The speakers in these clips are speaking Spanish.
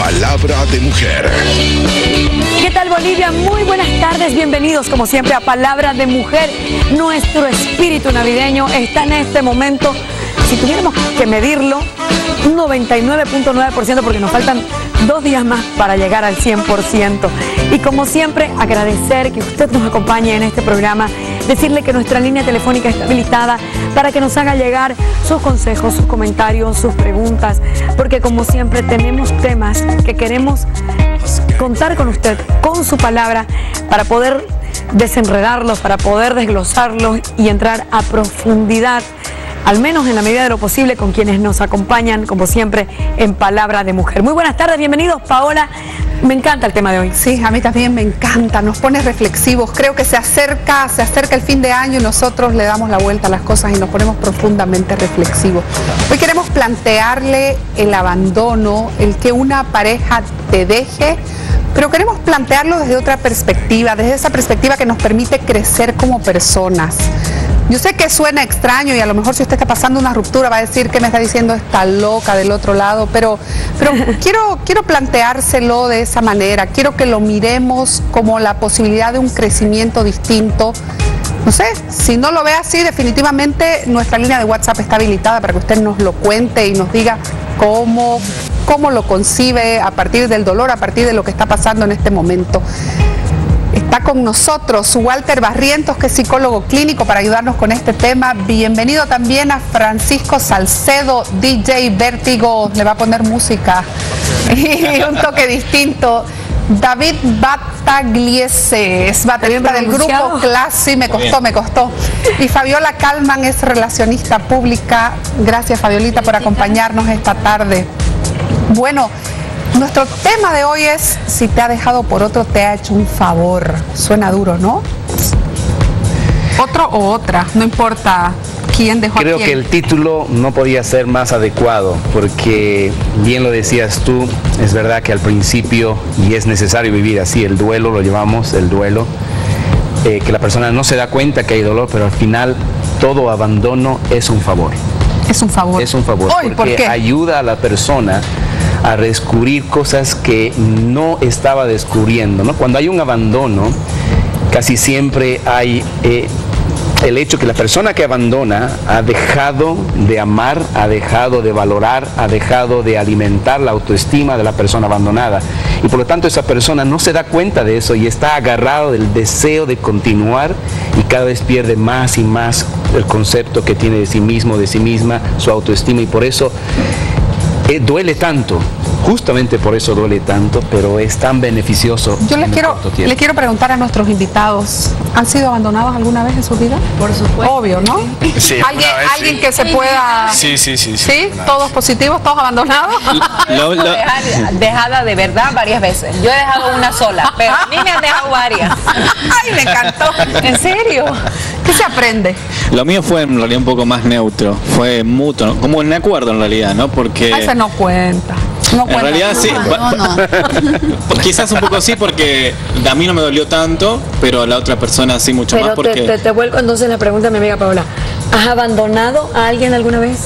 Palabra de Mujer. ¿Qué tal Bolivia? Muy buenas tardes, bienvenidos como siempre a Palabra de Mujer. Nuestro espíritu navideño está en este momento, si tuviéramos que medirlo, un 99.9% porque nos faltan dos días más para llegar al 100%. Y como siempre, agradecer que usted nos acompañe en este programa, decirle que nuestra línea telefónica está habilitada para que nos haga llegar sus consejos, sus comentarios, sus preguntas, porque como siempre tenemos temas que queremos contar con usted, con su palabra, para poder desenredarlos, para poder desglosarlos y entrar a profundidad al menos en la medida de lo posible, con quienes nos acompañan, como siempre, en Palabra de Mujer. Muy buenas tardes, bienvenidos, Paola. Me encanta el tema de hoy. Sí, a mí también me encanta, nos pone reflexivos. Creo que se acerca, se acerca el fin de año y nosotros le damos la vuelta a las cosas y nos ponemos profundamente reflexivos. Hoy queremos plantearle el abandono, el que una pareja te deje, pero queremos plantearlo desde otra perspectiva, desde esa perspectiva que nos permite crecer como personas. Yo sé que suena extraño y a lo mejor si usted está pasando una ruptura va a decir que me está diciendo esta loca del otro lado, pero, pero quiero, quiero planteárselo de esa manera, quiero que lo miremos como la posibilidad de un crecimiento distinto. No sé, si no lo ve así, definitivamente nuestra línea de WhatsApp está habilitada para que usted nos lo cuente y nos diga cómo, cómo lo concibe a partir del dolor, a partir de lo que está pasando en este momento. Está con nosotros Walter Barrientos, que es psicólogo clínico, para ayudarnos con este tema. Bienvenido también a Francisco Salcedo, DJ Vértigo, le va a poner música y un toque distinto. David Batagliese, es baterista del grupo Classy, me costó, me costó. Y Fabiola Calman es relacionista pública. Gracias Fabiolita por acompañarnos esta tarde. Bueno, nuestro tema de hoy es si te ha dejado por otro, te ha hecho un favor. Suena duro, ¿no? Otro o otra, no importa quién dejó Creo a quién. que el título no podía ser más adecuado porque bien lo decías tú, es verdad que al principio y es necesario vivir así, el duelo lo llevamos, el duelo, eh, que la persona no se da cuenta que hay dolor, pero al final todo abandono es un favor. Es un favor. Es un favor Hoy, ¿por porque qué? ayuda a la persona a descubrir cosas que no estaba descubriendo. Cuando hay un abandono, casi siempre hay eh, el hecho que la persona que abandona ha dejado de amar, ha dejado de valorar, ha dejado de alimentar la autoestima de la persona abandonada. Y por lo tanto esa persona no se da cuenta de eso y está agarrado del deseo de continuar y cada vez pierde más y más el concepto que tiene de sí mismo, de sí misma, su autoestima y por eso eh, duele tanto, justamente por eso duele tanto, pero es tan beneficioso. Yo les quiero, les quiero preguntar a nuestros invitados, ¿han sido abandonados alguna vez en su vida? Por supuesto. Obvio, ¿no? Sí, ¿Alguien, vez alguien sí. que se pueda... Sí, sí, sí. ¿Sí? ¿Todos vez. positivos, todos abandonados? Lo- lo- Dejada, dejada de verdad varias veces. Yo he dejado una sola, pero a mí me han dejado varias. ¡Ay, me encantó! ¿En serio? ¿Qué se aprende? lo mío fue en realidad un poco más neutro, fue mutuo, ¿no? como un acuerdo en realidad, ¿no? Porque Ah, Ese no cuenta. No en realidad sí, quizás un poco sí porque a mí no me dolió tanto, pero a la otra persona sí mucho más Pero porque te, te vuelco entonces la pregunta a mi amiga Paola. ¿Has abandonado a alguien alguna vez?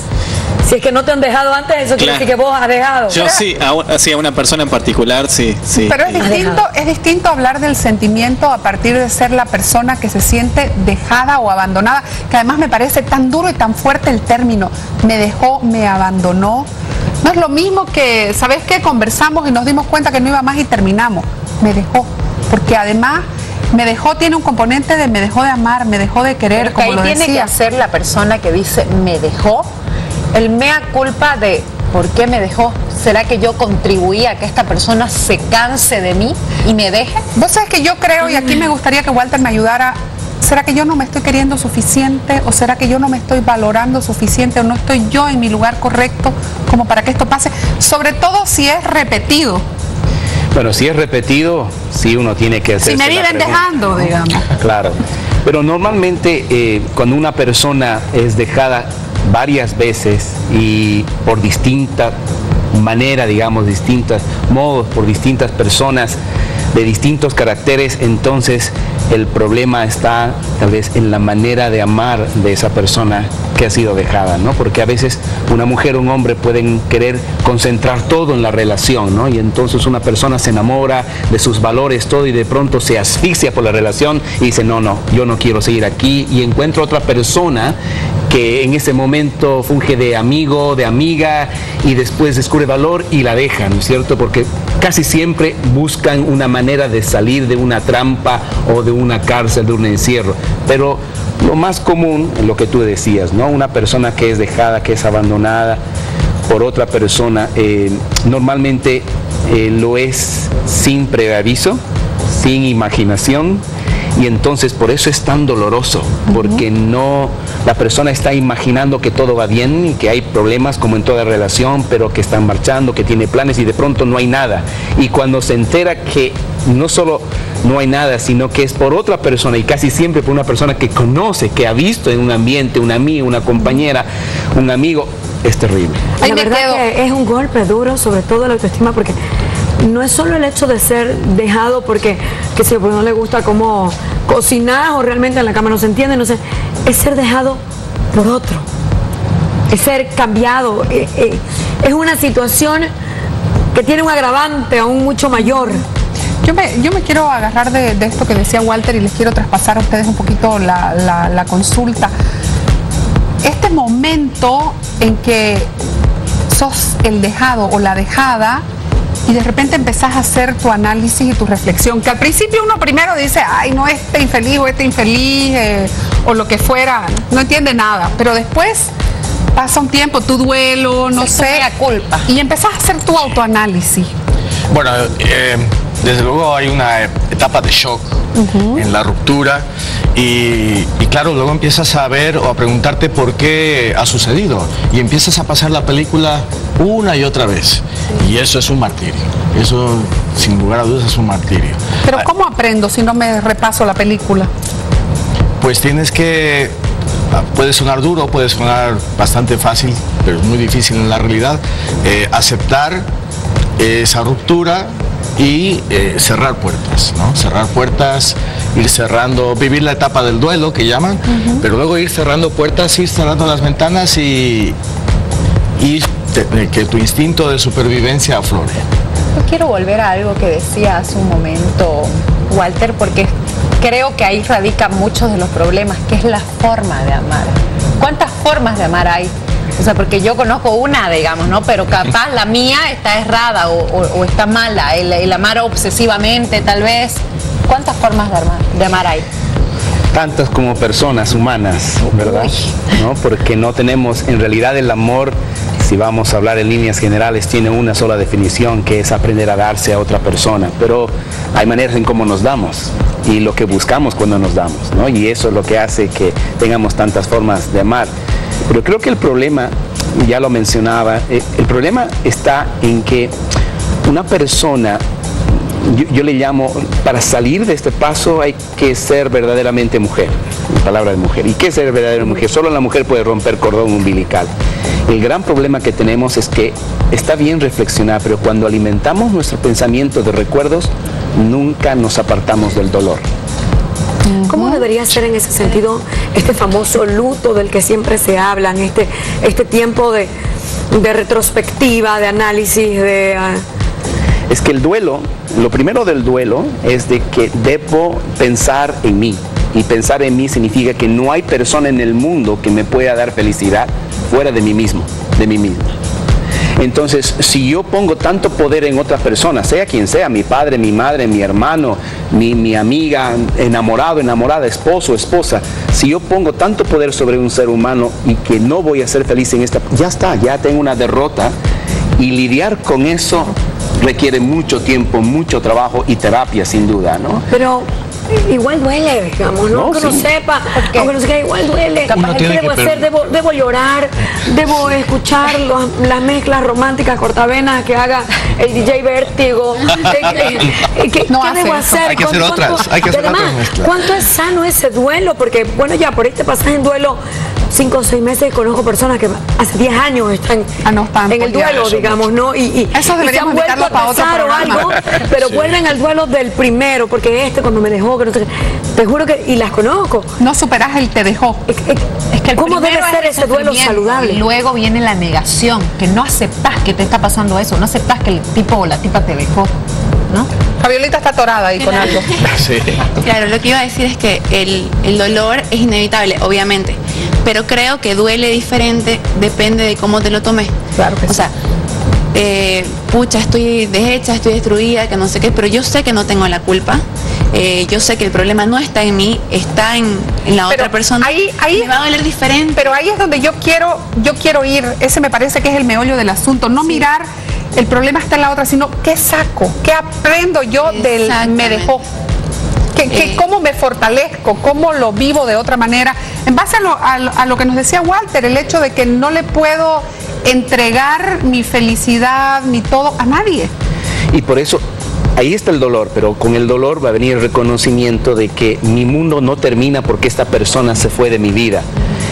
Si es que no te han dejado antes, eso quiere Claro. decir que vos has dejado. yo sí, a, un- sí, a una persona en particular sí, sí. Pero es distinto, es distinto hablar del sentimiento a partir de ser la persona que se siente dejada o abandonada, que además me parece tan duro y tan fuerte el término, me dejó, me abandonó. No es lo mismo que, ¿sabes qué? Conversamos y nos dimos cuenta que no iba más y terminamos. Me dejó, porque además me dejó, tiene un componente de me dejó de amar, me dejó de querer, Pero que como ahí lo tiene que hacer la persona que dice me dejó, el mea culpa de ¿por qué me dejó? ¿Será que yo contribuí a que esta persona se canse de mí y me deje? Vos sabés que yo creo, y aquí me gustaría que Walter me ayudara, ¿será que yo no me estoy queriendo suficiente? ¿O será que yo no me estoy valorando suficiente? ¿O no estoy yo en mi lugar correcto como para que esto pase? Sobre todo si es repetido. Bueno, si es repetido, sí uno tiene que hacer. Si me viven dejando, digamos. Claro. Pero normalmente eh, cuando una persona es dejada varias veces y por distinta manera, digamos, distintos modos, por distintas personas de distintos caracteres, entonces el problema está tal vez en la manera de amar de esa persona que ha sido dejada, ¿no? Porque a veces una mujer o un hombre pueden querer concentrar todo en la relación, ¿no? Y entonces una persona se enamora de sus valores, todo, y de pronto se asfixia por la relación y dice, no, no, yo no quiero seguir aquí, y encuentra otra persona que en ese momento funge de amigo, de amiga, y después descubre valor y la deja, ¿no es cierto? Porque casi siempre buscan una manera de salir de una trampa o de una cárcel, de un encierro. Pero lo más común, lo que tú decías, ¿no? Una persona que es dejada, que es abandonada por otra persona, eh, normalmente eh, lo es sin preaviso, sin imaginación, y entonces por eso es tan doloroso, porque no la persona está imaginando que todo va bien y que hay problemas como en toda relación, pero que están marchando, que tiene planes y de pronto no hay nada. Y cuando se entera que no solo no hay nada, sino que es por otra persona y casi siempre por una persona que conoce, que ha visto en un ambiente, una amiga, una compañera, un amigo, es terrible. La verdad que es un golpe duro, sobre todo la autoestima, porque no es solo el hecho de ser dejado porque que si no le gusta cómo cocinar o realmente en la cama no se entiende, no sé, es ser dejado por otro, es ser cambiado, eh, eh, es una situación que tiene un agravante aún mucho mayor. Yo me, yo me quiero agarrar de, esto que decía Walter y les quiero traspasar a ustedes un poquito la consulta. Este momento en que sos el dejado o la dejada, y de repente empezás a hacer tu análisis y tu reflexión, que al principio uno primero dice, ay, no, este infeliz o este infeliz eh, o lo que fuera, no entiende nada, pero después pasa un tiempo, tu duelo, no sé, culpa. y empezás a hacer tu autoanálisis. Bueno, eh, desde luego hay una etapa de shock en la ruptura y, claro, luego empiezas a ver o a preguntarte por qué ha sucedido y empiezas a pasar la película una y otra vez y eso es un martirio, eso sin lugar a dudas es un martirio. Pero ¿cómo aprendo si no me repaso la película? Pues tienes que ah, puede sonar duro, puede sonar bastante fácil, pero es muy difícil en la realidad, eh, aceptar esa ruptura, y eh, cerrar puertas, ¿no? Cerrar puertas, ir cerrando, vivir la etapa del duelo que llaman, pero luego ir cerrando puertas, ir cerrando las ventanas y, y que tu instinto de supervivencia aflore. Yo quiero volver a algo que decía hace un momento Walter, porque creo que ahí radican muchos de los problemas, que es la forma de amar. ¿Cuántas formas de amar hay? O sea, porque yo conozco una, digamos, ¿no? Pero capaz la mía está errada o, está mala, el, amar obsesivamente tal vez. ¿Cuántas formas de amar, de amar hay? Tantas como personas humanas, ¿verdad? ¿No? Porque no tenemos, en realidad el amor, si vamos a hablar en líneas generales, tiene una sola definición, que es aprender a darse a otra persona. Pero hay maneras en cómo nos damos y lo que buscamos cuando nos damos, ¿no? Y eso es lo que hace que tengamos tantas formas de amar. Pero creo que el problema, ya lo mencionaba, eh, el problema está en que una persona, yo, le llamo, para salir de este paso hay que ser verdaderamente mujer, palabra de mujer. ¿Y qué es ser verdadera mujer? Solo la mujer puede romper cordón umbilical. El gran problema que tenemos es que está bien reflexionar, pero cuando alimentamos nuestro pensamiento de recuerdos, nunca nos apartamos del dolor. ¿Cómo debería ser en ese sentido este famoso luto del que siempre se habla, este, este tiempo de, retrospectiva, de análisis, de... Ah? Es que el duelo, lo primero del duelo es de que debo pensar en mí. Y pensar en mí significa que no hay persona en el mundo que me pueda dar felicidad fuera de mí mismo, de mí mismo. Entonces, si yo pongo tanto poder en otra persona, sea quien sea, mi padre, mi madre, mi hermano, mi, mi amiga, enamorado, enamorada, esposo, esposa, si yo pongo tanto poder sobre un ser humano y que no voy a ser feliz en esta, ya está, ya tengo una derrota y lidiar con eso requiere mucho tiempo, mucho trabajo y terapia sin duda, ¿no? Pero igual duele, digamos, ¿no? aunque no sepa, aunque no sepa, igual duele. ¿Qué debo hacer? Debo, llorar, debo escuchar las mezclas románticas cortavenas que haga el DJ Vértigo. ¿Qué, no debo hacer? Hay que hacer otras, hay que hacer además, ¿Cuánto es sano ese duelo? Porque, bueno, ya por este pasaje en duelo cinco o seis meses conozco personas que hace 10 años están, Ah, no, están en el duelo, digamos, ¿no? Y, y, Eso y se han vuelto a casar o algo, pero vuelven al duelo del primero, porque este cuando me dejó, que no sé qué. Te juro que, y las conozco. No superás el te dejó. Es que- Es que el ¿Cómo debe primero es ser ese duelo saludable? Y luego viene la negación, que no aceptas que te está pasando eso, no aceptas que el tipo o la tipa te dejó, ¿no? Fabiolita está atorada ahí con algo. Sí. Claro, lo que iba a decir es que el, el dolor es inevitable, obviamente, pero creo que duele diferente, depende de cómo te lo tomes. Claro que o sí. sea, eh, pucha, estoy deshecha, estoy destruida, que no sé qué, pero yo sé que no tengo la culpa. Eh, yo sé que el problema no está en mí, está en, en la Pero otra persona. ahí- ahí- me va a doler diferente. Pero ahí es donde yo quiero, yo quiero ir. Ese me parece que es el meollo del asunto. No mirar el problema está en la otra, sino qué saco, qué aprendo yo del me dejó. Que Eh. ¿Cómo me fortalezco? ¿Cómo lo vivo de otra manera? En base a lo, a a lo que nos decía Walter, el hecho de que no le puedo entregar mi felicidad, mi todo a nadie. Y por eso, ahí está el dolor, pero con el dolor va a venir el reconocimiento de que mi mundo no termina porque esta persona se fue de mi vida.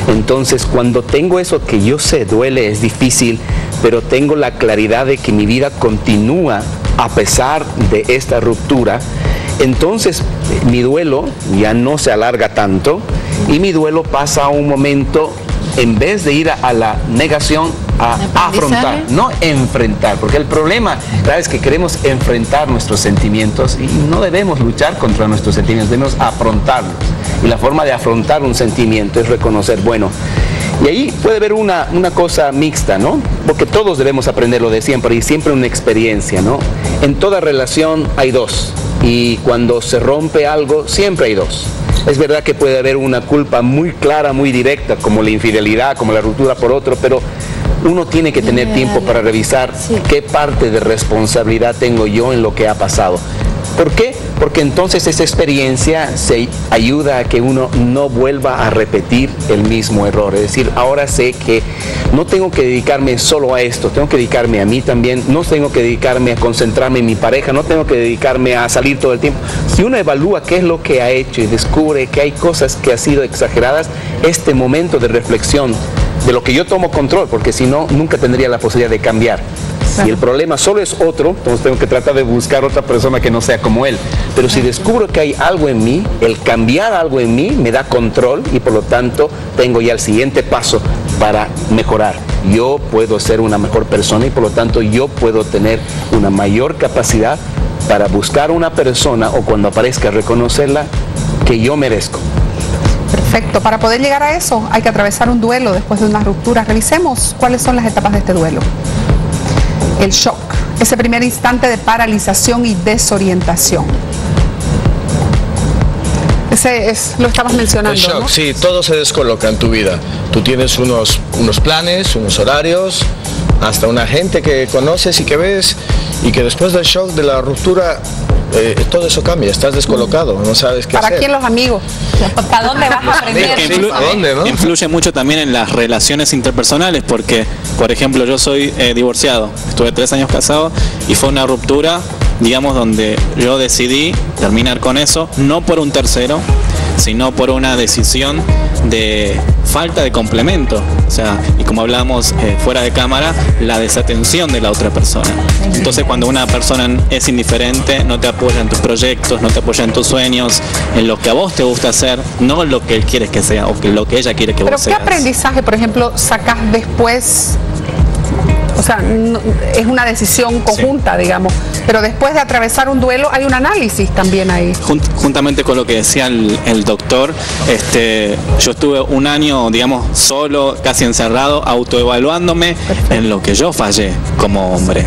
Entonces, cuando tengo eso que yo sé, duele, es difícil, pero tengo la claridad de que mi vida continúa a pesar de esta ruptura, entonces mi duelo ya no se alarga tanto y mi duelo pasa a un momento, en vez de ir a, a la negación, a afrontar, no enfrentar, porque el problema claro, es que queremos enfrentar nuestros sentimientos y no debemos luchar contra nuestros sentimientos, debemos afrontarlos. Y la forma de afrontar un sentimiento es reconocer, bueno, y ahí puede haber una, una cosa mixta, ¿no? Porque todos debemos aprender lo de siempre y siempre una experiencia, ¿no? En toda relación hay dos y cuando se rompe algo siempre hay dos. Es verdad que puede haber una culpa muy clara, muy directa, como la infidelidad, como la ruptura por otro, pero uno tiene que tener tiempo para revisar qué parte de responsabilidad tengo yo en lo que ha pasado. ¿Por qué? Porque entonces esa experiencia se ayuda a que uno no vuelva a repetir el mismo error. Es decir, ahora sé que no tengo que dedicarme solo a esto, tengo que dedicarme a mí también, no tengo que dedicarme a concentrarme en mi pareja, no tengo que dedicarme a salir todo el tiempo. Si uno evalúa qué es lo que ha hecho y descubre que hay cosas que han sido exageradas, este momento de reflexión de lo que yo tomo control, porque si no, nunca tendría la posibilidad de cambiar. Si el problema solo es otro, entonces tengo que tratar de buscar otra persona que no sea como él. Pero si descubro que hay algo en mí, el cambiar algo en mí me da control y por lo tanto tengo ya el siguiente paso para mejorar. Yo puedo ser una mejor persona y por lo tanto yo puedo tener una mayor capacidad para buscar una persona o cuando aparezca reconocerla que yo merezco. Perfecto. Para poder llegar a eso hay que atravesar un duelo después de una ruptura. Revisemos cuáles son las etapas de este duelo. El shock, ese primer instante de paralización y desorientación. Ese es, lo estabas mencionando. El shock, ¿no? sí, todo se descoloca en tu vida. Tú tienes unos, unos planes, unos horarios, hasta una gente que conoces y que ves, y que después del shock de la ruptura, eh, todo eso cambia, estás descolocado, no sabes qué ¿Para hacer. quién los amigos? ¿Para dónde vas a aprender? Sí, Influ- ¿a dónde, no? Influye mucho también en las relaciones interpersonales porque, por ejemplo, yo soy eh, divorciado, estuve tres años casado y fue una ruptura, digamos, donde yo decidí terminar con eso, no por un tercero, sino por una decisión de falta de complemento. O sea, y como hablábamos eh, fuera de cámara, la desatención de la otra persona. Entonces cuando una persona es indiferente, no te apoya en tus proyectos, no te apoya en tus sueños, en lo que a vos te gusta hacer, no lo que él quiere que sea o que lo que ella quiere que Pero vos ¿qué seas. aprendizaje, por ejemplo, sacas después? O sea, no- es una decisión conjunta, digamos, pero después de atravesar un duelo hay un análisis también ahí. Jun- juntamente con lo que decía el, el doctor, este, yo estuve un año, digamos, solo, casi encerrado, autoevaluándome en lo que yo fallé como hombre.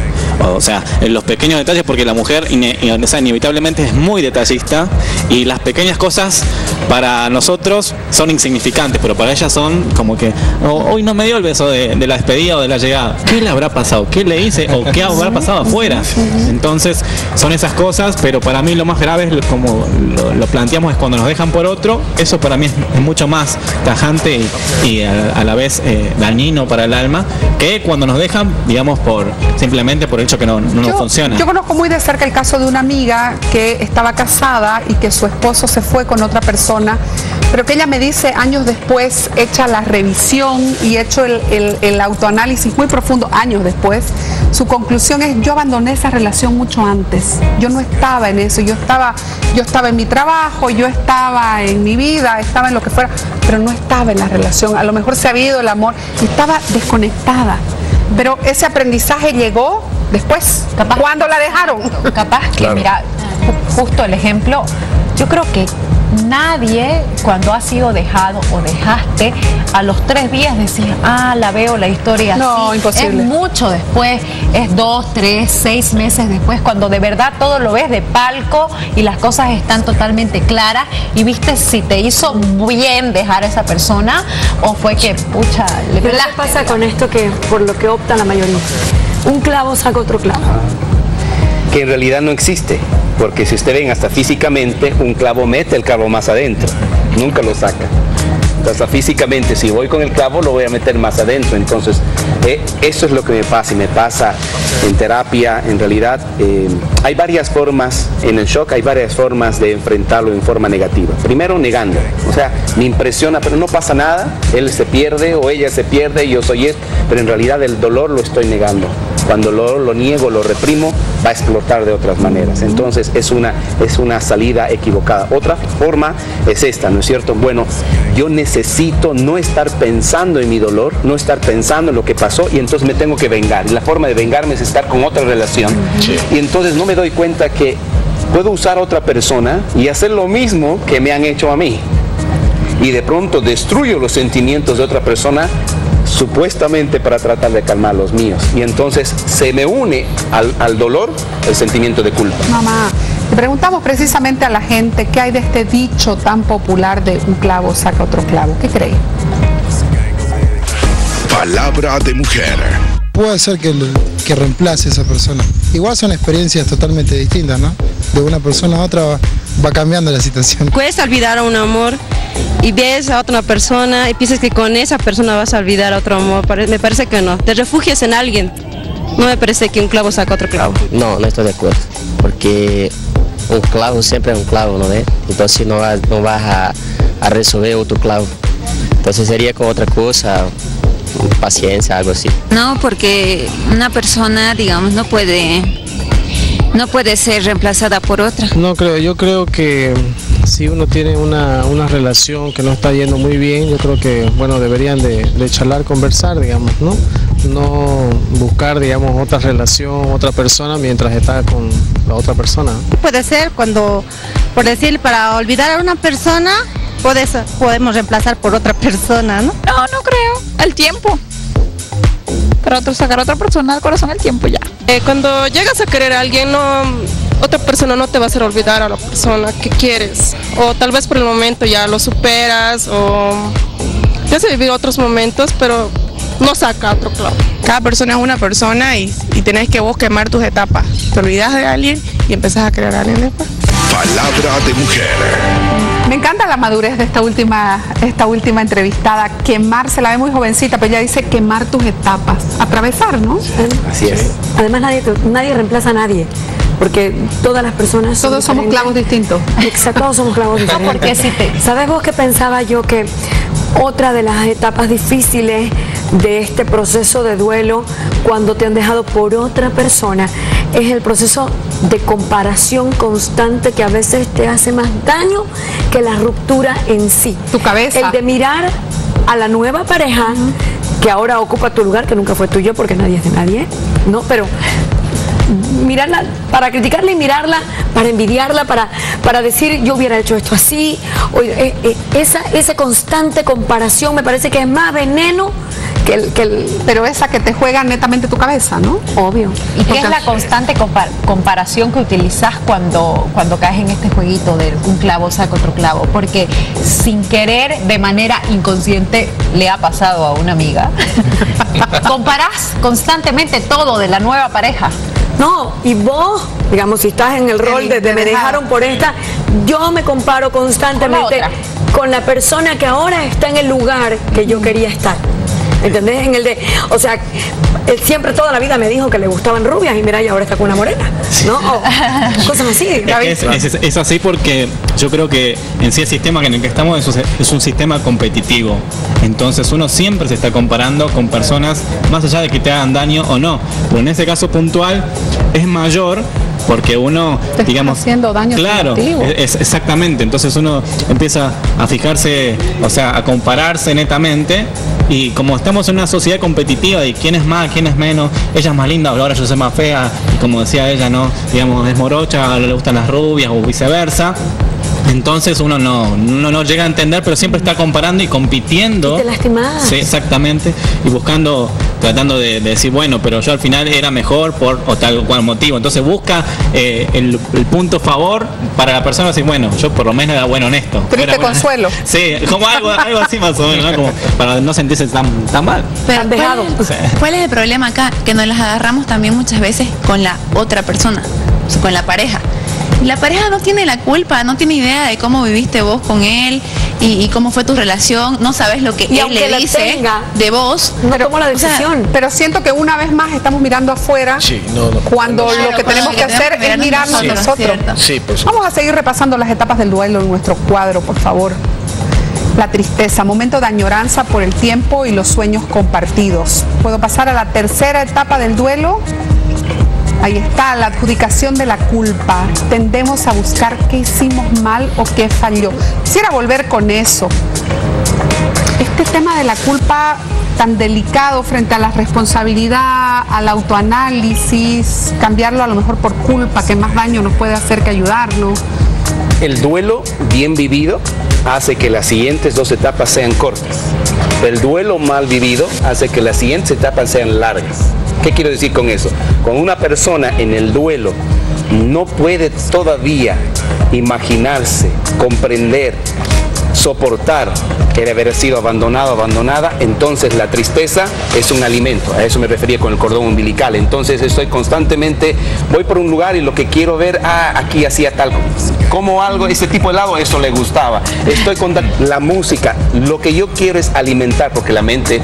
O sea, en los pequeños detalles, porque la mujer ine- y- o sea, inevitablemente es muy detallista y las pequeñas cosas para nosotros son insignificantes, pero para ella son como que, "Oh, hoy no me dio el beso de, de la despedida o de la llegada. ¿Qué le habrá pasado? ¿Qué le hice? ¿O qué habrá pasado afuera? Entonces, Entonces, son esas cosas, pero para mí lo más grave es como lo, lo planteamos es cuando nos dejan por otro, eso para mí es, es mucho más tajante y, y a, a la vez eh, dañino para el alma que cuando nos dejan, digamos, por simplemente por el hecho que no, no nos funciona. yo conozco muy de cerca el caso de una amiga que estaba casada y que su esposo se fue con otra persona, pero que ella me dice años después, hecha la revisión y hecho el, el- el autoanálisis muy profundo, años después, su conclusión es yo abandoné esa relación mucho antes. Yo no estaba en eso, yo estaba, yo estaba en mi trabajo, yo estaba en mi vida, estaba en lo que fuera, pero no estaba en la relación. A lo mejor se había ido el amor estaba desconectada. Pero ese aprendizaje llegó después, Capaz- cuando la dejaron. Capaz que, Claro. mira, ju- justo el ejemplo, yo creo que nadie cuando ha sido dejado o dejaste, a los tres días decís, ah, la veo la historia No, así. imposible. Es mucho después, es dos, tres, seis meses después, cuando de verdad todo lo ves de palco y las cosas están totalmente claras y viste si te hizo bien dejar a esa persona o fue que, pucha, le Pero ¿qué pelaste. pasa con esto que por lo que opta la mayoría? Un clavo saca otro clavo. que en realidad no existe, porque si usted ven hasta físicamente, un clavo mete el clavo más adentro, nunca lo saca. Hasta físicamente, si voy con el clavo, lo voy a meter más adentro. Entonces, eh, eso es lo que me pasa y me pasa en terapia. En realidad, eh, hay varias formas, en el shock hay varias formas de enfrentarlo en forma negativa. Primero, negando. O sea, me impresiona, pero no pasa nada. Él se pierde o ella se pierde, yo soy esto, pero en realidad el dolor lo estoy negando. Cuando lo, lo niego, lo reprimo, va a explotar de otras maneras. Entonces es una, es una salida equivocada. Otra forma es esta, ¿no es cierto? Bueno, yo necesito no estar pensando en mi dolor, no estar pensando en lo que pasó y entonces me tengo que vengar. Y la forma de vengarme es estar con otra relación. Y entonces no me doy cuenta que puedo usar a otra persona y hacer lo mismo que me han hecho a mí y de pronto destruyo los sentimientos de otra persona supuestamente para tratar de calmar los míos. Y entonces se me une al, al dolor el sentimiento de culpa. Mamá, le preguntamos precisamente a la gente qué hay de este dicho tan popular de un clavo saca otro clavo. ¿Qué creen? Palabra de mujer. Puede ser que, que reemplace a esa persona. Igual son experiencias totalmente distintas, ¿no? De una persona a otra va, va cambiando la situación. Cuesta olvidar a un amor y ves a otra persona y piensas que con esa persona vas a olvidar a otro amor. Me parece que no. Te refugias en alguien. No me parece que un clavo saca otro clavo. No, no estoy de acuerdo, porque un clavo siempre es un clavo, ¿no ves? Entonces no vas, no vas a, a resolver otro clavo. Entonces sería con otra cosa, paciencia, algo así. No, porque una persona, digamos, no puede, no puede ser reemplazada por otra. No creo, yo creo que si uno tiene una, una relación que no está yendo muy bien, yo creo que, bueno, deberían de, de charlar, conversar, digamos, ¿no? No buscar, digamos, otra relación, otra persona mientras está con la otra persona. Puede ser cuando, por decir, para olvidar a una persona, puedes, podemos reemplazar por otra persona, ¿no? No, no creo. El tiempo. Para otro sacar a otra persona al corazón el tiempo ya. Eh, cuando llegas a querer a alguien, no, otra persona no te va a hacer olvidar a la persona que quieres. O tal vez por el momento ya lo superas o ya se vivido otros momentos, pero no saca otro clavo. Cada persona es una persona y, y tenés que vos quemar tus etapas. Te olvidas de alguien y empezás a crear a alguien después. Palabra de mujer. Me encanta la madurez de esta última, esta última entrevistada. Quemar, se la ve muy jovencita, pero ella dice quemar tus etapas. Atravesar, ¿no? Así es. Además nadie, nadie reemplaza a nadie. Porque todas las personas son Todos somos clavos distintos. Exacto, todos somos clavos diferentes. porque si te- ¿Sabes vos qué pensaba yo? Que otra de las etapas difíciles de este proceso de duelo, cuando te han dejado por otra persona, es el proceso de comparación constante que a veces te hace más daño que la ruptura en sí. Tu cabeza. El de mirar a la nueva pareja que ahora ocupa tu lugar, que nunca fue tuyo porque nadie es de nadie, ¿no? Pero mirarla, para criticarla y mirarla, para envidiarla, para, para decir yo hubiera hecho esto así. O, eh, eh, esa, esa constante comparación me parece que es más veneno que el... Que el Pero esa que te juega netamente tu cabeza, ¿no? obvio. ¿Y qué es la constante compar- comparación que utilizas cuando, cuando caes en este jueguito de un clavo saca otro clavo? Porque sin querer, de manera inconsciente, le ha pasado a una amiga. Comparás constantemente todo de la nueva pareja. No, y vos, digamos, si estás en el rol de, de me dejaron por esta, yo me comparo constantemente con la persona que ahora está en el lugar que yo quería estar. ¿Entendés? En el de, o sea, él siempre toda la vida me dijo que le gustaban rubias y mira, y ahora está con una morena. ¿No? O cosas así. David. Es, es- es así porque yo creo que en sí el sistema en el que estamos es un, es un sistema competitivo. Entonces uno siempre se está comparando con personas más allá de que te hagan daño o no. Pero en este caso puntual es mayor porque uno, digamos, haciendo daño claro, es- exactamente. Entonces uno empieza a fijarse, o sea, a compararse netamente. Y como estamos en una sociedad competitiva de quién es más, quién es menos, ella es más linda, ahora yo soy más fea, y como decía ella, no, digamos, es morocha, le gustan las rubias o viceversa. Entonces uno no, no, no llega a entender, pero siempre está comparando y compitiendo. Y te lastimás. Sí, exactamente. Y buscando, tratando de, de decir, bueno, pero yo al final era mejor por o tal o cual motivo. Entonces busca eh, el, el punto favor para la persona, decir, bueno, yo por lo menos era bueno honesto. Triste Era bueno- consuelo. Sí, como algo, algo así más o menos, ¿no? Como para no sentirse tan, tan mal. Pero ¿cuál, Sí. cuál es el problema acá? Que nos las agarramos también muchas veces con la otra persona, con la pareja. Y la pareja no tiene la culpa, no tiene idea de cómo viviste vos con él y, y cómo fue tu relación, no sabes lo que Y él aunque le dice tenga, de vos. No tomó la O sea, decisión. pero siento que una vez más estamos mirando afuera Sí, no, no. cuando Claro, lo que cuando tenemos que hacer que es mirarnos mirarnos nosotros. Sí, por. Vamos a seguir repasando las etapas del duelo en nuestro cuadro, por favor. La tristeza, momento de añoranza por el tiempo y los sueños compartidos. Puedo pasar a la tercera etapa del duelo. Ahí está, la adjudicación de la culpa. Tendemos a buscar qué hicimos mal o qué falló. Quisiera volver con eso. Este tema de la culpa tan delicado frente a la responsabilidad, al autoanálisis, cambiarlo a lo mejor por culpa, que más daño nos puede hacer que ayudarnos. El duelo bien vivido hace que las siguientes dos etapas sean cortas. El duelo mal vivido hace que las siguientes etapas sean largas. ¿Qué quiero decir con eso? Cuando una persona en el duelo no puede todavía imaginarse, comprender, soportar el haber sido abandonado, abandonada, entonces la tristeza es un alimento. A eso me refería con el cordón umbilical. Entonces estoy constantemente, voy por un lugar y lo que quiero ver, ah, aquí hacía tal, como algo, ese tipo de helado, eso le gustaba. Estoy con la música, lo que yo quiero es alimentar, porque la mente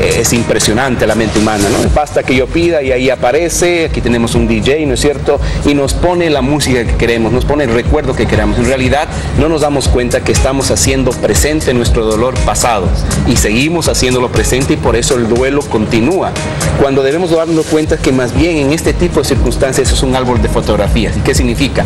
es impresionante, la mente humana, ¿no? Basta que yo pida y ahí aparece, aquí tenemos un DJ, ¿no es cierto? Y nos pone la música que queremos, nos pone el recuerdo que queramos. En realidad no nos damos cuenta que estamos haciendo presente nuestro dolor pasado y seguimos haciéndolo presente y por eso el duelo continúa. Cuando debemos darnos cuenta que más bien en este tipo de circunstancias es un árbol de fotografías. ¿Y qué significa?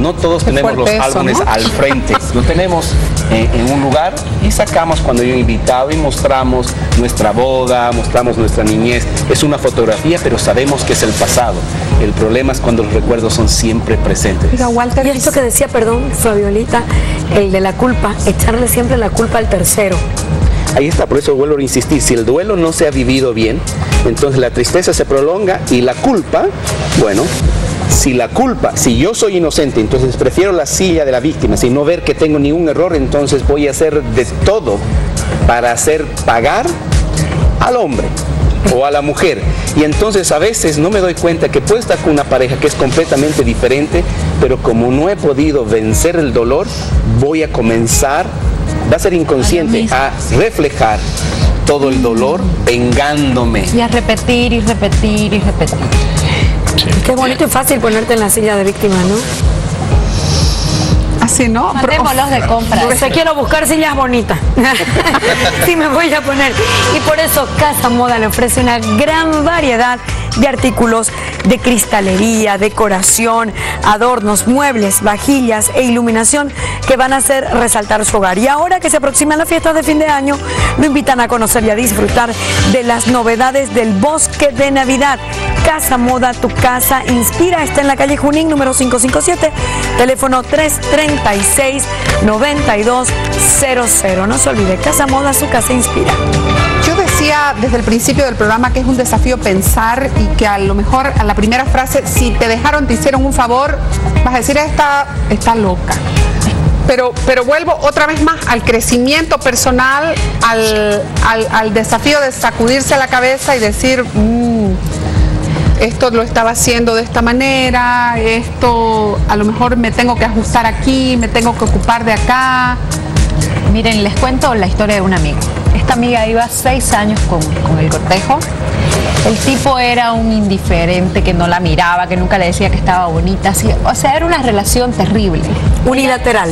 No todos tenemos los eso, álbumes ¿no? al frente, lo tenemos eh, en un lugar y sacamos cuando hay un invitado y mostramos nuestra boda, mostramos nuestra niñez. Es una fotografía, pero sabemos que es el pasado. El problema es cuando los recuerdos son siempre presentes. Oiga, Walter, Y esto que decía, perdón, Fabiolita, el de la culpa, echarle siempre la culpa al tercero. Ahí está, por eso vuelvo a insistir, si el duelo no se ha vivido bien, entonces la tristeza se prolonga y la culpa, bueno, si la culpa, si yo soy inocente, entonces prefiero la silla de la víctima, si no ver que tengo ningún error, entonces voy a hacer de todo para hacer pagar al hombre o a la mujer. Y entonces a veces no me doy cuenta que puedo estar con una pareja que es completamente diferente, pero como no he podido vencer el dolor, voy a comenzar, va a ser inconsciente, a reflejar todo el dolor vengándome. Y a repetir y repetir y repetir. Qué bonito y fácil ponerte en la silla de víctima, ¿no? Así, ¿no? Mandémoslos de compras. Porque se quiero buscar sillas bonitas. sí, me voy a poner. Y por eso Casa Moda le ofrece una gran variedad de artículos de cristalería, decoración, adornos, muebles, vajillas e iluminación que van a hacer resaltar su hogar. Y ahora que se aproximan las fiestas de fin de año, lo invitan a conocer y a disfrutar de las novedades del bosque de Navidad. Casa Moda, tu casa inspira. Está en la calle Junín, número 557, teléfono 336-9200. No se olvide, Casa Moda, su casa inspira. Desde el principio del programa que es un desafío pensar y que a lo mejor a la primera frase, si te dejaron, te hicieron un favor, vas a decir, esta está loca. Pero, pero vuelvo otra vez más al crecimiento personal, al, al- desafío de sacudirse la cabeza y decir, "Mm, esto lo estaba haciendo de esta manera, esto a lo mejor me tengo que ajustar aquí, me tengo que ocupar de acá. Miren, les cuento la historia de una amiga. Amiga iba seis años con, con el cortejo. El tipo era un indiferente que no la miraba, que nunca le decía que estaba bonita. así, o sea, era una relación terrible. Unilateral.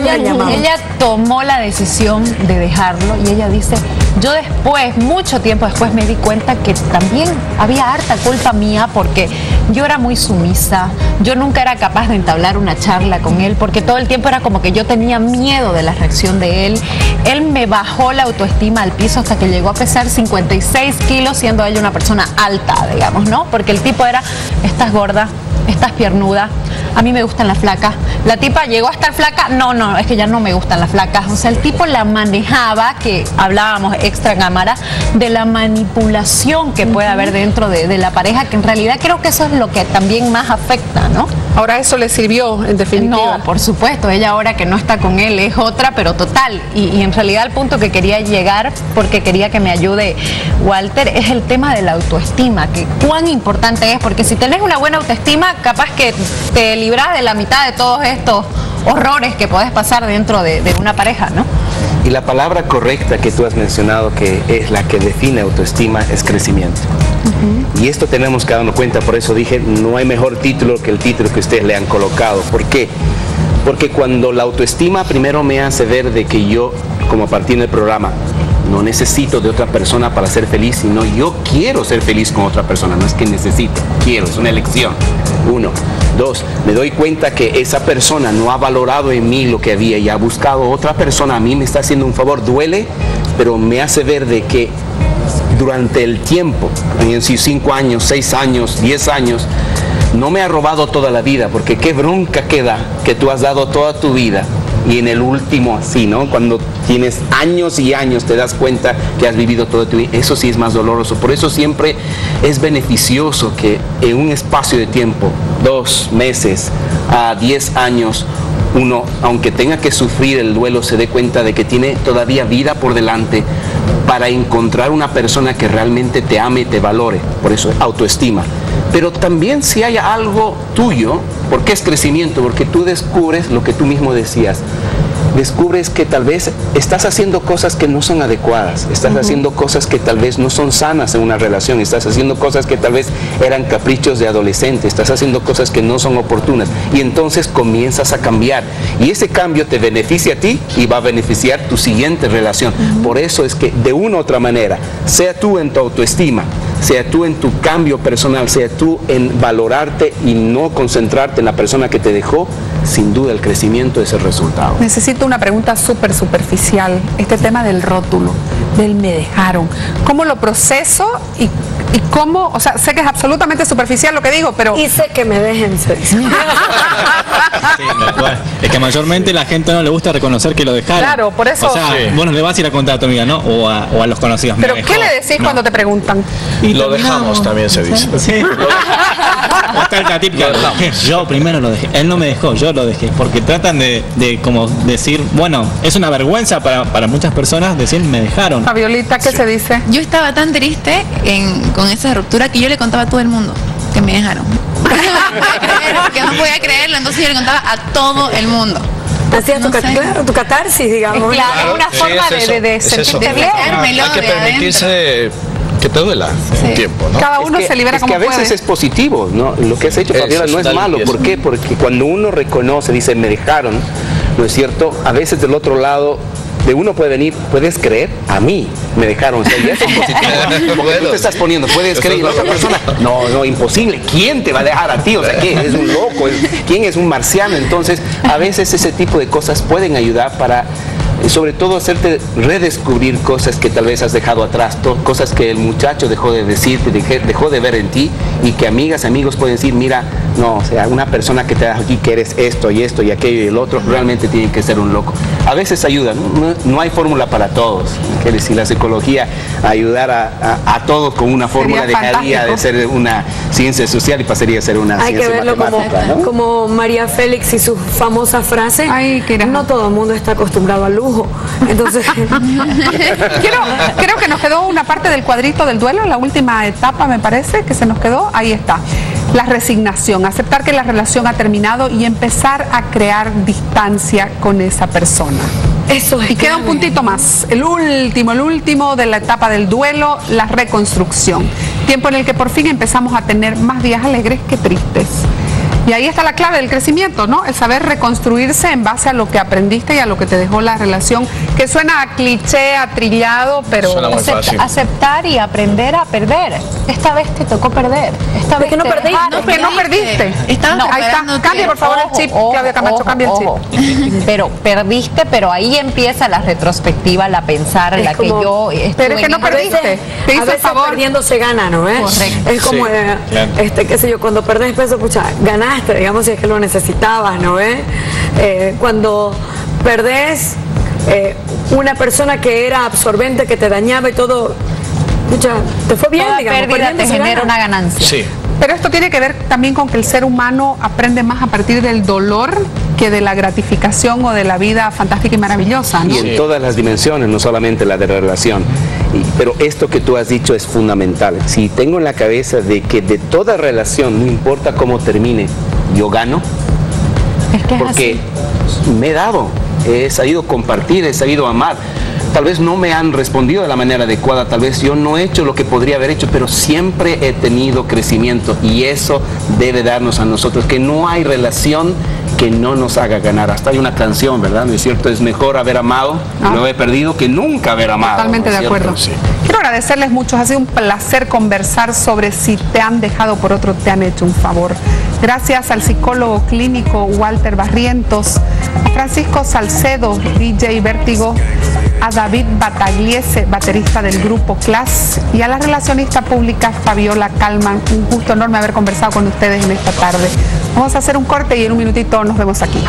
Ella, ella tomó la decisión de dejarlo y ella dice, yo después, mucho tiempo después me di cuenta que también había harta culpa mía porque yo era muy sumisa, yo nunca era capaz de entablar una charla con él porque todo el tiempo era como que yo tenía miedo de la reacción de él. Él me bajó la autoestima al piso hasta que llegó a pesar 56 kilos siendo ella una persona alta, digamos, ¿no? Porque el tipo era, estás gorda, estás piernuda, a mí me gustan las flacas. La tipa llegó a estar flaca, no, no, es que ya no me gustan las flacas. O sea, el tipo la manejaba, que hablábamos extra cámara, de la manipulación que puede haber dentro de, de la pareja, que en realidad creo que eso es lo que también más afecta, ¿no? Ahora eso le sirvió, en definitiva. No, por supuesto, ella ahora que no está con él es otra, pero total. Y, y en realidad el punto que quería llegar, porque quería que me ayude Walter, es el tema de la autoestima, que cuán importante es, porque si tenés una buena autoestima, capaz que te libras de la mitad de todos estos horrores que podés pasar dentro de, de una pareja, ¿no? Y la palabra correcta que tú has mencionado, que es la que define autoestima, es crecimiento. Y esto tenemos que darnos cuenta, por eso dije, no hay mejor título que el título que ustedes le han colocado. ¿Por qué? Porque cuando la autoestima primero me hace ver de que yo, como partir del programa, no necesito de otra persona para ser feliz, sino yo quiero ser feliz con otra persona, no es que necesito, quiero, es una elección. Uno. Dos, me doy cuenta que esa persona no ha valorado en mí lo que había y ha buscado otra persona, a mí me está haciendo un favor, duele, pero me hace ver de que durante el tiempo, en sus cinco años, seis años, diez años, no me ha robado toda la vida, porque qué bronca queda que tú has dado toda tu vida y en el último así, ¿no? Cuando tienes años y años te das cuenta que has vivido toda tu vida, eso sí es más doloroso. Por eso siempre es beneficioso que en un espacio de tiempo, dos meses a diez años, uno, aunque tenga que sufrir el duelo, se dé cuenta de que tiene todavía vida por delante para encontrar una persona que realmente te ame y te valore. Por eso autoestima. Pero también si hay algo tuyo, porque es crecimiento, porque tú descubres lo que tú mismo decías. Descubres que tal vez estás haciendo cosas que no son adecuadas, estás haciendo cosas que tal vez no son sanas en una relación, estás haciendo cosas que tal vez eran caprichos de adolescente, estás haciendo cosas que no son oportunas y entonces comienzas a cambiar y ese cambio te beneficia a ti y va a beneficiar tu siguiente relación. Por eso es que de una u otra manera, sea tú en tu autoestima, sea tú en tu cambio personal, sea tú en valorarte y no concentrarte en la persona que te dejó, sin duda el crecimiento es el resultado. Necesito una pregunta súper superficial. Este tema del rótulo, del me dejaron. ¿Cómo lo proceso y, y cómo, o sea, sé que es absolutamente superficial lo que digo, pero... Hice que me dejen. Sí. Es que mayormente la gente no le gusta reconocer que lo dejaron. Claro, por eso- O sea, Sí. vos no le vas a ir a contar a tu amiga, ¿no? O a, o a los conocidos. Pero dejó. ¿qué le decís No. cuando te preguntan? Y Lo terminamos. dejamos también se dice. Sí. La típica, yo primero lo dejé, él no me dejó, yo lo dejé, porque tratan de, de como decir, bueno, es una vergüenza para, para muchas personas decir me dejaron. Fabiolita, ¿qué se dice? Yo estaba tan triste en- con esa ruptura que yo le contaba a todo el mundo que me dejaron. que no podía creerlo, entonces yo le contaba a todo el mundo. Hacías tu, ca- claro, tu catarsis, digamos. Claro, es una Sí, forma es de, eso, de, de es sentirte bien. Hay que permitirse que te duela un tiempo, ¿no? Cada Es uno que- se libera es como que a veces puede. es positivo, ¿no? Lo que has hecho, Fabiola, no es es malo. ¿Por qué? Porque cuando uno reconoce, dice, me dejaron, ¿no es cierto? A veces del otro lado de uno puede venir, puedes creer, a mí me dejaron, o sea, ya eso es positivo. Porque tú te estás poniendo, puedes creer, y la otra persona, no, no, imposible, ¿quién te va a dejar a ti? O sea, ¿qué? Es un loco, ¿Es- ¿quién es un marciano? Entonces, a veces ese tipo de cosas pueden ayudar para eh, sobre todo hacerte redescubrir cosas que tal vez has dejado atrás, cosas que el muchacho dejó de decirte, dejó de ver en ti y que amigas, amigos pueden decir, mira, No, o sea, una persona que te da aquí que eres esto y esto y aquello y el otro, realmente tiene que ser un loco. A veces ayuda, no, No- no hay fórmula para todos. Quiere decir, la psicología ayudar a, a- a todos con una fórmula Sería dejaría de ser una ciencia social y pasaría a ser una Hay que ciencia verlo como, matemática, ¿no? como María Félix y su famosa frase, no todo el mundo está acostumbrado al lujo. Entonces, Quiero, creo que nos quedó una parte del cuadrito del duelo, la última etapa me parece que se nos quedó, ahí está. La resignación, aceptar que la relación ha terminado y empezar a crear distancia con esa persona. Eso es Y queda un puntito más, el último, el último de la etapa del duelo, la reconstrucción. Tiempo en el que por fin empezamos a tener más días alegres que tristes. Y ahí está la clave del crecimiento, ¿no? El saber reconstruirse en base a lo que aprendiste y a lo que te dejó la relación, que suena a cliché, a trillado, pero Acept- aceptar y aprender a perder. Esta vez te tocó perder. Esta vez no perdiste, porque no perdiste. Estabas No, ahí está. preparándote. Cambia, por favor, el chip. Ojo, Claudia Camacho, ojo, cambia el chip. ojo. Pero perdiste, pero ahí empieza la retrospectiva, la pensar, Es la que yo estuve Pero es que no perdiste. Te a hizo el veces favor. perdiendo se gana, ¿no? ¿Eh? Correcto. Es como, Sí, eh, claro. este, qué sé yo, cuando perdés peso, pucha, ganaste, digamos, si es que lo necesitabas, ¿no? ¿Eh? Eh, cuando perdés eh, una persona que era absorbente, que te dañaba y todo, pucha, te fue bien, Toda digamos. pérdida te genera una ganancia. Sí. Pero esto tiene que ver también con que el ser humano aprende más a partir del dolor que de la gratificación o de la vida fantástica y maravillosa, ¿no? Y en todas las dimensiones, no solamente la de la relación. Pero esto que tú has dicho es fundamental. Si tengo en la cabeza de que de toda relación, no importa cómo termine, yo gano, Es que es porque me he dado, he sabido compartir, he sabido amar. Tal vez no me han respondido de la manera adecuada, tal vez yo no he hecho lo que podría haber hecho, pero siempre he tenido crecimiento y eso debe darnos a nosotros, que no hay relación que no nos haga ganar. Hasta hay una canción, ¿verdad? ¿No es cierto? Es mejor haber amado y no haber perdido que nunca haber amado. Totalmente ¿no es de cierto? acuerdo. Quiero agradecerles mucho, ha sido un placer conversar sobre si te han dejado por otro, te han hecho un favor. Gracias al psicólogo clínico Walter Barrientos, a Francisco Salcedo, DJ Vértigo, a David Batagliese, baterista del grupo Class, y a la relacionista pública Fabiola Calman. Un gusto enorme haber conversado con ustedes en esta tarde. Vamos a hacer un corte y en un minutito nos vemos aquí.